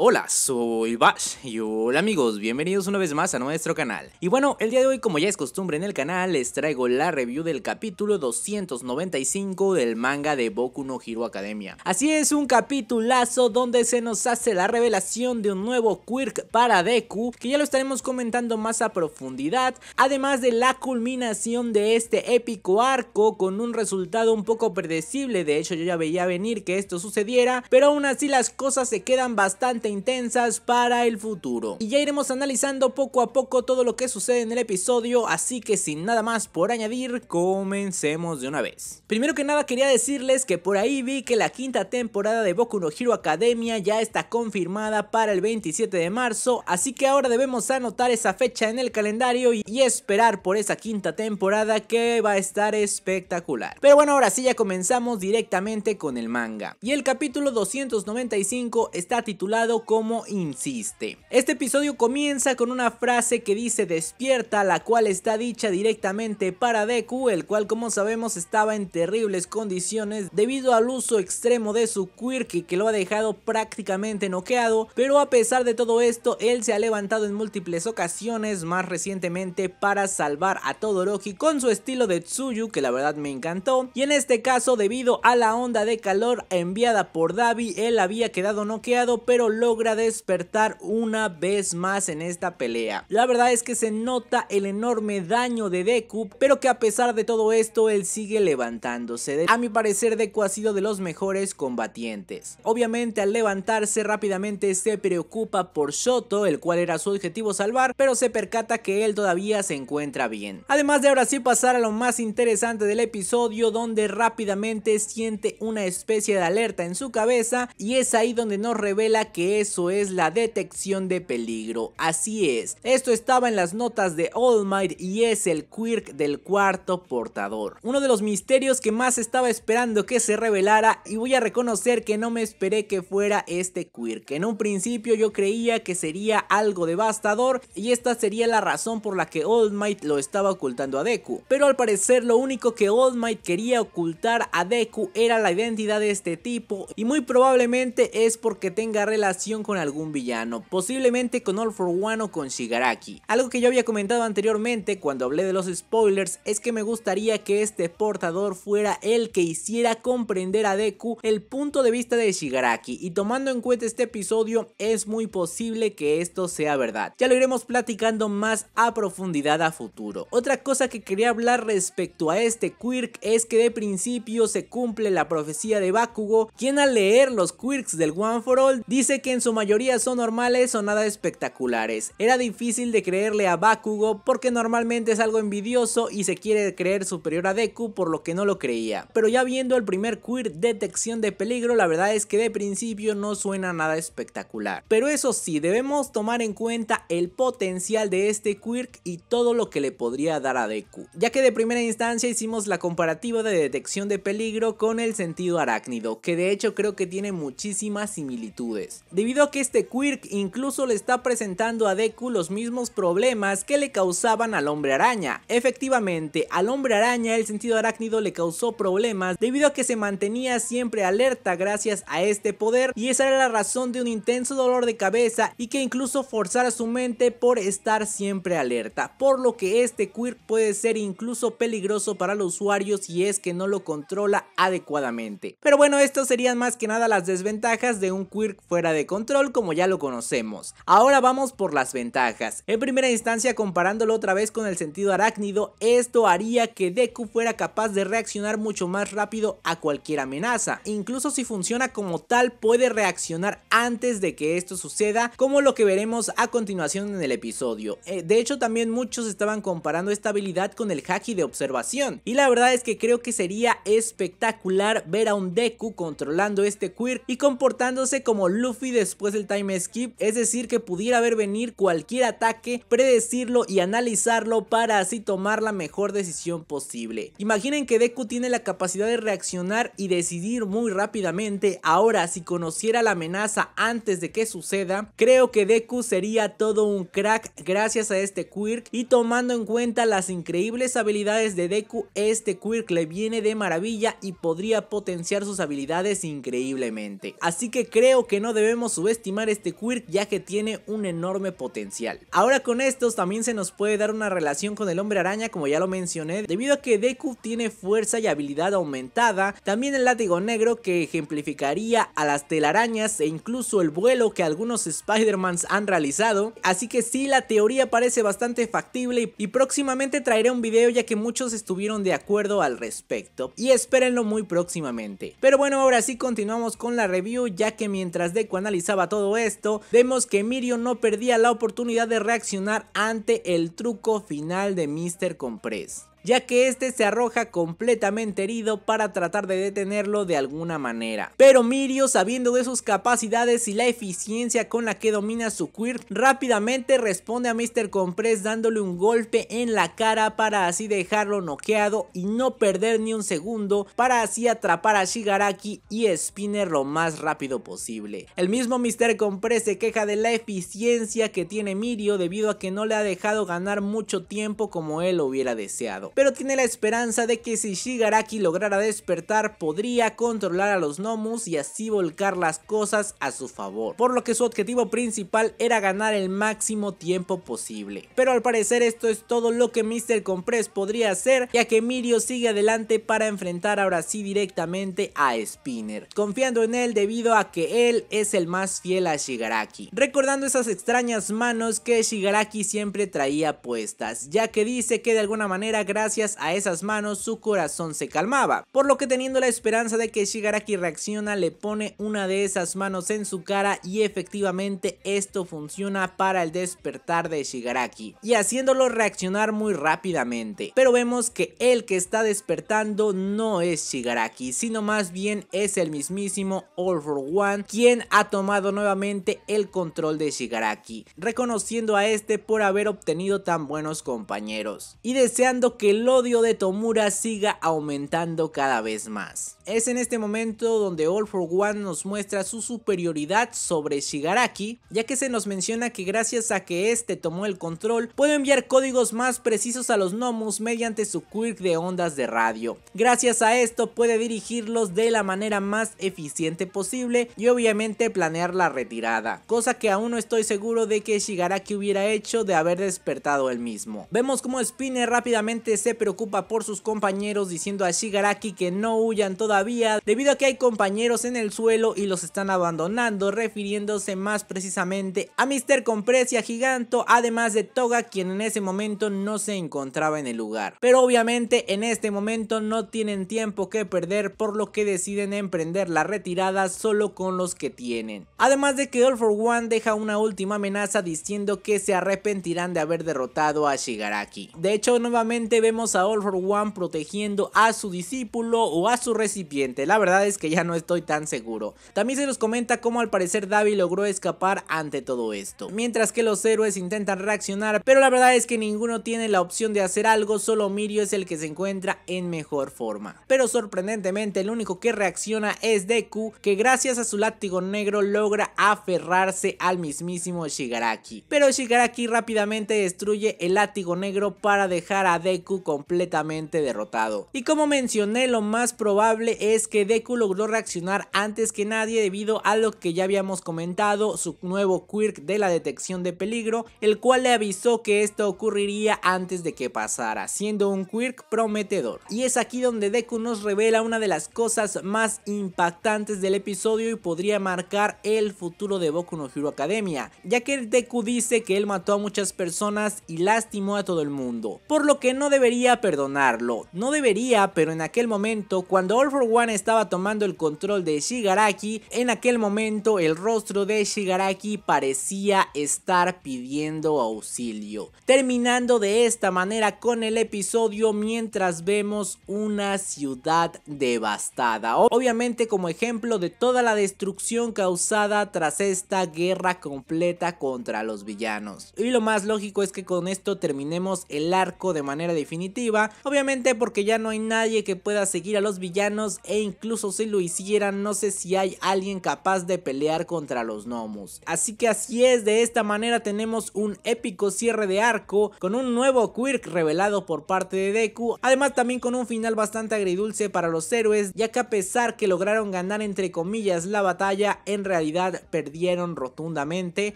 Hola, soy Bash y hola amigos, bienvenidos una vez más a nuestro canal. Y bueno, el día de hoy como ya es costumbre en el canal les traigo la review del capítulo 295 del manga de Boku no Hero Academia. Así es, un capitulazo donde se nos hace la revelación de un nuevo quirk para Deku, que ya lo estaremos comentando más a profundidad, además de la culminación de este épico arco con un resultado un poco predecible, de hecho yo ya veía venir que esto sucediera, pero aún así las cosas se quedan bastante intensas para el futuro. Y ya iremos analizando poco a poco todo lo que sucede en el episodio, así que sin nada más por añadir, comencemos de una vez. Primero que nada quería decirles que por ahí vi que la quinta temporada de Boku no Hero Academia ya está confirmada para el 27 de marzo, así que ahora debemos anotar esa fecha en el calendario y, y esperar por esa quinta temporada que va a estar espectacular. Pero bueno, ahora sí ya comenzamos directamente con el manga. Y el capítulo 295 está titulado como insiste. Este episodio comienza con una frase que dice despierta, la cual está dicha directamente para Deku, el cual como sabemos estaba en terribles condiciones debido al uso extremo de su quirk que lo ha dejado prácticamente noqueado, pero a pesar de todo esto, él se ha levantado en múltiples ocasiones, más recientemente para salvar a Todoroki con su estilo de Tsuyu, que la verdad me encantó, y en este caso debido a la onda de calor enviada por Davi, él había quedado noqueado, pero logra despertar una vez más en esta pelea. La verdad es que se nota el enorme daño de Deku, pero que a pesar de todo esto él sigue levantándose. A mi parecer Deku ha sido de los mejores combatientes. Obviamente al levantarse rápidamente se preocupa por Shoto, el cual era su objetivo salvar, pero se percata que él todavía se encuentra bien. Además de ahora sí pasar a lo más interesante del episodio donde rápidamente siente una especie de alerta en su cabeza y es ahí donde nos revela que eso es la detección de peligro. Así es, esto estaba en las notas de All Might y es el quirk del cuarto portador. Uno de los misterios que más estaba esperando que se revelara y voy a reconocer que no me esperé que fuera este quirk. En un principio yo creía que sería algo devastador y esta sería la razón por la que All Might lo estaba ocultando a Deku. Pero al parecer lo único que All Might quería ocultar a Deku era la identidad de este tipo y muy probablemente es porque tenga relación con algún villano, posiblemente con All for One o con Shigaraki. Algo que yo había comentado anteriormente cuando hablé de los spoilers es que me gustaría que este portador fuera el que hiciera comprender a Deku el punto de vista de Shigaraki y tomando en cuenta este episodio es muy posible que esto sea verdad. Ya lo iremos platicando más a profundidad a futuro. Otra cosa que quería hablar respecto a este quirk es que de principio se cumple la profecía de Bakugo, quien al leer los quirks del One for All dice que en su mayoría son normales o nada espectaculares. Era difícil de creerle a Bakugo porque normalmente es algo envidioso y se quiere creer superior a Deku por lo que no lo creía. Pero ya viendo el primer queer detección de peligro la verdad es que de principio no suena nada espectacular. Pero eso sí, debemos tomar en cuenta el potencial de este quirk y todo lo que le podría dar a Deku. Ya que de primera instancia hicimos la comparativa de detección de peligro con el sentido arácnido, que de hecho creo que tiene muchísimas similitudes a que este quirk incluso le está presentando a Deku los mismos problemas que le causaban al hombre araña. Efectivamente, al hombre araña el sentido arácnido le causó problemas debido a que se mantenía siempre alerta gracias a este poder y esa era la razón de un intenso dolor de cabeza y que incluso forzara su mente por estar siempre alerta, por lo que este quirk puede ser incluso peligroso para los usuarios si es que no lo controla adecuadamente. Pero bueno, estas serían más que nada las desventajas de un quirk fuera de control como ya lo conocemos. Ahora vamos por las ventajas. En primera instancia comparándolo otra vez con el sentido arácnido, esto haría que Deku fuera capaz de reaccionar mucho más rápido a cualquier amenaza. Incluso si funciona como tal puede reaccionar antes de que esto suceda como lo que veremos a continuación en el episodio. Eh, de hecho también muchos estaban comparando esta habilidad con el haki de observación y la verdad es que creo que sería espectacular ver a un Deku controlando este quirk y comportándose como Luffy de después del time skip, es decir que pudiera ver venir cualquier ataque, predecirlo y analizarlo para así tomar la mejor decisión posible. Imaginen que Deku tiene la capacidad de reaccionar y decidir muy rápidamente, ahora si conociera la amenaza antes de que suceda, creo que Deku sería todo un crack gracias a este quirk y tomando en cuenta las increíbles habilidades de Deku, este quirk le viene de maravilla y podría potenciar sus habilidades increíblemente. Así que creo que no debemos subestimar este quirk ya que tiene un enorme potencial. Ahora con estos también se nos puede dar una relación con el hombre araña como ya lo mencioné, debido a que Deku tiene fuerza y habilidad aumentada, también el látigo negro que ejemplificaría a las telarañas e incluso el vuelo que algunos Spider-Mans han realizado, así que sí la teoría parece bastante factible y próximamente traeré un video ya que muchos estuvieron de acuerdo al respecto y espérenlo muy próximamente. Pero bueno ahora sí continuamos con la review ya que mientras Deku analizaba todo esto, vemos que Mirio no perdía la oportunidad de reaccionar ante el truco final de Mr. Compress ya que este se arroja completamente herido para tratar de detenerlo de alguna manera. Pero Mirio, sabiendo de sus capacidades y la eficiencia con la que domina su quirk, rápidamente responde a Mr. Compress dándole un golpe en la cara para así dejarlo noqueado y no perder ni un segundo para así atrapar a Shigaraki y Spinner lo más rápido posible. El mismo Mr. Compress se queja de la eficiencia que tiene Mirio debido a que no le ha dejado ganar mucho tiempo como él hubiera deseado pero tiene la esperanza de que si Shigaraki lograra despertar podría controlar a los Nomus y así volcar las cosas a su favor, por lo que su objetivo principal era ganar el máximo tiempo posible. Pero al parecer esto es todo lo que Mr. Compress podría hacer, ya que Mirio sigue adelante para enfrentar ahora sí directamente a Spinner, confiando en él debido a que él es el más fiel a Shigaraki, recordando esas extrañas manos que Shigaraki siempre traía puestas, ya que dice que de alguna manera a esas manos su corazón se calmaba, por lo que teniendo la esperanza de que Shigaraki reacciona le pone una de esas manos en su cara y efectivamente esto funciona para el despertar de Shigaraki y haciéndolo reaccionar muy rápidamente, pero vemos que el que está despertando no es Shigaraki, sino más bien es el mismísimo All for One quien ha tomado nuevamente el control de Shigaraki, reconociendo a este por haber obtenido tan buenos compañeros y deseando que el odio de Tomura siga aumentando cada vez más. Es en este momento donde All for One nos muestra su superioridad sobre Shigaraki, ya que se nos menciona que gracias a que este tomó el control, puede enviar códigos más precisos a los Nomus mediante su quirk de ondas de radio. Gracias a esto puede dirigirlos de la manera más eficiente posible y obviamente planear la retirada, cosa que aún no estoy seguro de que Shigaraki hubiera hecho de haber despertado el mismo. Vemos como Spinner rápidamente se preocupa por sus compañeros diciendo a Shigaraki que no huyan todavía debido a que hay compañeros en el suelo y los están abandonando refiriéndose más precisamente a Mr. Compress y a Giganto además de Toga quien en ese momento no se encontraba en el lugar. Pero obviamente en este momento no tienen tiempo que perder por lo que deciden emprender la retirada solo con los que tienen. Además de que All for One deja una última amenaza diciendo que se arrepentirán de haber derrotado a Shigaraki. De hecho nuevamente vemos a All for One protegiendo a su discípulo o a su recipiente. La verdad es que ya no estoy tan seguro. También se nos comenta cómo al parecer Davi logró escapar ante todo esto. Mientras que los héroes intentan reaccionar, pero la verdad es que ninguno tiene la opción de hacer algo, solo Mirio es el que se encuentra en mejor forma. Pero sorprendentemente el único que reacciona es Deku, que gracias a su látigo negro logra aferrarse al mismísimo Shigaraki. Pero Shigaraki rápidamente destruye el látigo negro para dejar a Deku completamente derrotado. Y como mencioné, lo más probable es que Deku logró reaccionar antes que nadie debido a lo que ya habíamos comentado, su nuevo quirk de la detección de peligro, el cual le avisó que esto ocurriría antes de que pasara, siendo un quirk prometedor. Y es aquí donde Deku nos revela una de las cosas más impactantes del episodio y podría marcar el futuro de Boku no Hero Academia, ya que Deku dice que él mató a muchas personas y lastimó a todo el mundo, por lo que no debería perdonarlo. No debería, pero en aquel momento, cuando All for One estaba tomando el control de Shigaraki, en aquel momento el rostro de Shigaraki parecía estar pidiendo auxilio. Terminando de esta manera con el episodio mientras vemos una ciudad devastada. Obviamente como ejemplo de toda la destrucción causada tras esta guerra completa contra los villanos. Y lo más lógico es que con esto terminemos el arco de manera definitiva definitiva, obviamente porque ya no hay nadie que pueda seguir a los villanos e incluso si lo hicieran no sé si hay alguien capaz de pelear contra los gnomos. Así que así es, de esta manera tenemos un épico cierre de arco con un nuevo quirk revelado por parte de Deku, además también con un final bastante agridulce para los héroes, ya que a pesar que lograron ganar entre comillas la batalla, en realidad perdieron rotundamente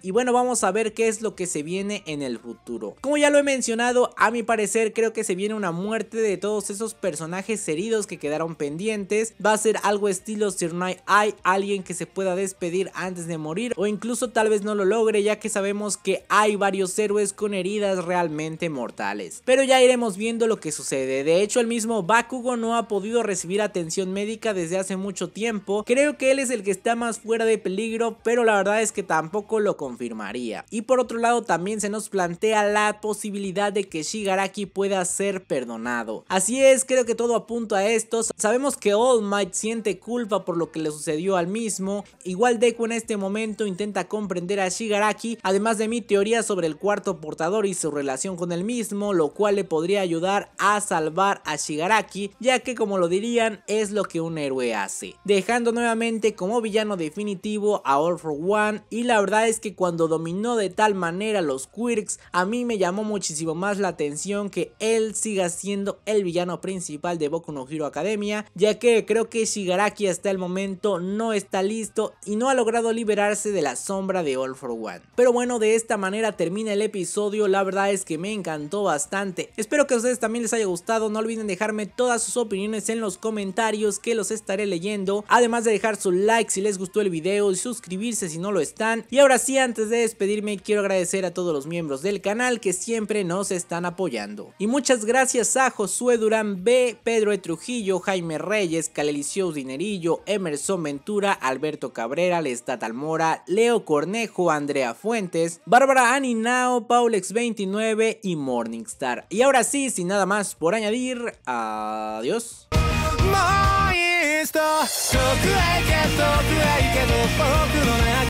y bueno vamos a ver qué es lo que se viene en el futuro. Como ya lo he mencionado, a mi parecer creo que se viene una muerte de todos esos personajes heridos que quedaron pendientes, va a ser algo estilo Sir Night hay alguien que se pueda despedir antes de morir o incluso tal vez no lo logre ya que sabemos que hay varios héroes con heridas realmente mortales. Pero ya iremos viendo lo que sucede, de hecho el mismo Bakugo no ha podido recibir atención médica desde hace mucho tiempo, creo que él es el que está más fuera de peligro pero la verdad es que tampoco lo confirmaría. Y por otro lado también se nos plantea la posibilidad de que Shigaraki pueda ser perdonado. Así es, creo que todo apunta a esto, sabemos que All Might siente culpa por lo que le sucedió al mismo, igual Deku en este momento intenta comprender a Shigaraki, además de mi teoría sobre el cuarto portador y su relación con el mismo, lo cual le podría ayudar a salvar a Shigaraki, ya que como lo dirían es lo que un héroe hace, dejando nuevamente como villano definitivo a All for One y la verdad es que cuando dominó de tal manera los quirks a mí me llamó muchísimo más la atención que él siga siendo el villano principal de Boku no Hero Academia, ya que creo que Shigaraki hasta el momento no está listo y no ha logrado liberarse de la sombra de All for One. Pero bueno, de esta manera termina el episodio, la verdad es que me encantó bastante. Espero que a ustedes también les haya gustado, no olviden dejarme todas sus opiniones en los comentarios que los estaré leyendo, además de dejar su like si les gustó el video y suscribirse si no lo están. Y ahora sí, antes de despedirme, quiero agradecer a todos los miembros del canal que siempre nos están apoyando. Y muchas gracias a Josué Durán B, Pedro E. Trujillo, Jaime Reyes, Calelicios Dinerillo, Emerson Ventura, Alberto Cabrera, Lestat Almora, Leo Cornejo, Andrea Fuentes, Bárbara Aninao, Paulex29 y Morningstar. Y ahora sí, sin nada más por añadir, adiós.